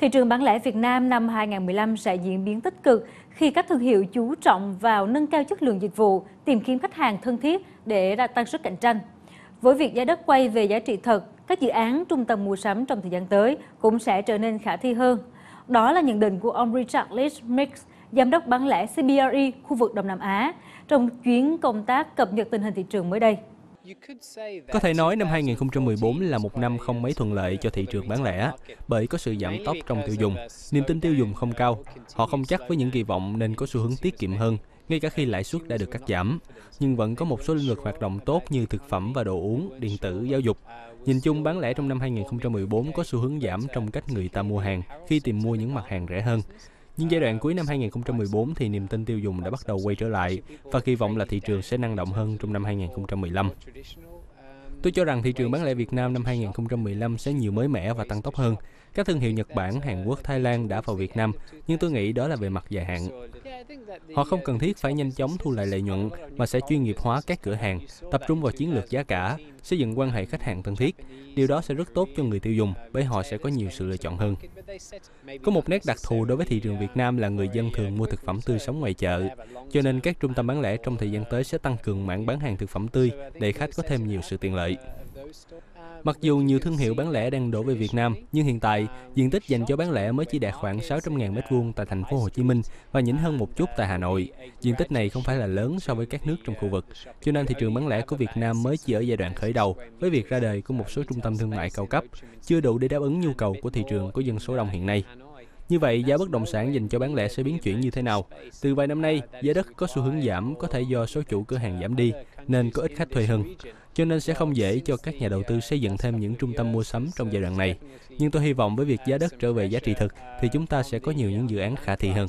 Thị trường bán lẻ Việt Nam năm 2015 sẽ diễn biến tích cực khi các thương hiệu chú trọng vào nâng cao chất lượng dịch vụ, tìm kiếm khách hàng thân thiết để tăng sức cạnh tranh. Với việc giá đất quay về giá trị thật, các dự án trung tâm mua sắm trong thời gian tới cũng sẽ trở nên khả thi hơn. Đó là nhận định của ông Richard Lee Mix, giám đốc bán lẻ CBRE khu vực Đông Nam Á, trong chuyến công tác cập nhật tình hình thị trường mới đây. Có thể nói năm 2014 là một năm không mấy thuận lợi cho thị trường bán lẻ bởi có sự giảm tốc trong tiêu dùng, niềm tin tiêu dùng không cao, họ không chắc với những kỳ vọng nên có xu hướng tiết kiệm hơn, ngay cả khi lãi suất đã được cắt giảm. Nhưng vẫn có một số lĩnh vực hoạt động tốt như thực phẩm và đồ uống, điện tử, giáo dục. Nhìn chung bán lẻ trong năm 2014 có xu hướng giảm trong cách người ta mua hàng khi tìm mua những mặt hàng rẻ hơn. Nhưng giai đoạn cuối năm 2014 thì niềm tin tiêu dùng đã bắt đầu quay trở lại và kỳ vọng là thị trường sẽ năng động hơn trong năm 2015. Tôi cho rằng thị trường bán lẻ Việt Nam năm 2015 sẽ nhiều mới mẻ và tăng tốc hơn. Các thương hiệu Nhật Bản, Hàn Quốc, Thái Lan đã vào Việt Nam, nhưng tôi nghĩ đó là về mặt dài hạn. Họ không cần thiết phải nhanh chóng thu lại lợi nhuận, mà sẽ chuyên nghiệp hóa các cửa hàng, tập trung vào chiến lược giá cả, xây dựng quan hệ khách hàng thân thiết. Điều đó sẽ rất tốt cho người tiêu dùng, bởi họ sẽ có nhiều sự lựa chọn hơn. Có một nét đặc thù đối với thị trường Việt Nam là người dân thường mua thực phẩm tươi sống ngoài chợ, cho nên các trung tâm bán lẻ trong thời gian tới sẽ tăng cường mảng bán hàng thực phẩm tươi để khách có thêm nhiều sự tiện lợi. Mặc dù nhiều thương hiệu bán lẻ đang đổ về Việt Nam, nhưng hiện tại diện tích dành cho bán lẻ mới chỉ đạt khoảng 600.000 m2 tại thành phố Hồ Chí Minh và nhỉnh hơn một chút tại Hà Nội. Diện tích này không phải là lớn so với các nước trong khu vực, cho nên thị trường bán lẻ của Việt Nam mới chỉ ở giai đoạn khởi đầu với việc ra đời của một số trung tâm thương mại cao cấp, chưa đủ để đáp ứng nhu cầu của thị trường có dân số đông hiện nay. Như vậy, giá bất động sản dành cho bán lẻ sẽ biến chuyển như thế nào? Từ vài năm nay, giá đất có xu hướng giảm có thể do số chủ cửa hàng giảm đi, nên có ít khách thuê hơn. Cho nên sẽ không dễ cho các nhà đầu tư xây dựng thêm những trung tâm mua sắm trong giai đoạn này. Nhưng tôi hy vọng với việc giá đất trở về giá trị thực thì chúng ta sẽ có nhiều những dự án khả thi hơn.